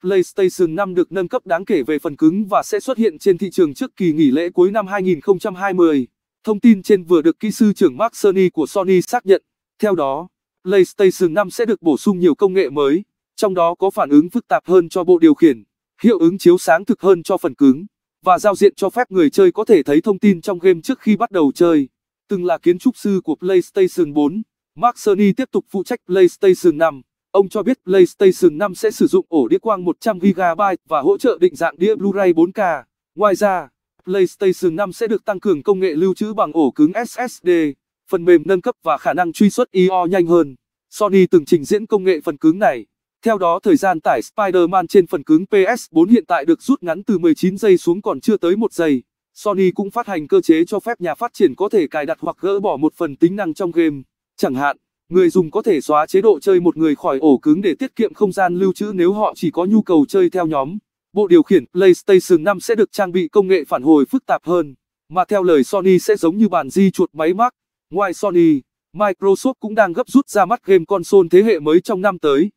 PlayStation 5 được nâng cấp đáng kể về phần cứng và sẽ xuất hiện trên thị trường trước kỳ nghỉ lễ cuối năm 2020. Thông tin trên vừa được kỹ sư trưởng Mark Cerny của Sony xác nhận. Theo đó, PlayStation 5 sẽ được bổ sung nhiều công nghệ mới, trong đó có phản ứng phức tạp hơn cho bộ điều khiển, hiệu ứng chiếu sáng thực hơn cho phần cứng, và giao diện cho phép người chơi có thể thấy thông tin trong game trước khi bắt đầu chơi. Từng là kiến trúc sư của PlayStation 4, Mark Cerny tiếp tục phụ trách PlayStation 5. Ông cho biết PlayStation 5 sẽ sử dụng ổ đĩa quang 100GB và hỗ trợ định dạng đĩa Blu-ray 4K. Ngoài ra, PlayStation 5 sẽ được tăng cường công nghệ lưu trữ bằng ổ cứng SSD, phần mềm nâng cấp và khả năng truy xuất IO nhanh hơn. Sony từng trình diễn công nghệ phần cứng này. Theo đó thời gian tải Spider-Man trên phần cứng PS4 hiện tại được rút ngắn từ 19 giây xuống còn chưa tới 1 giây. Sony cũng phát hành cơ chế cho phép nhà phát triển có thể cài đặt hoặc gỡ bỏ một phần tính năng trong game. Chẳng hạn, người dùng có thể xóa chế độ chơi một người khỏi ổ cứng để tiết kiệm không gian lưu trữ nếu họ chỉ có nhu cầu chơi theo nhóm. Bộ điều khiển PlayStation 5 sẽ được trang bị công nghệ phản hồi phức tạp hơn, mà theo lời Sony sẽ giống như bàn di chuột máy Mac. Ngoài Sony, Microsoft cũng đang gấp rút ra mắt game console thế hệ mới trong năm tới.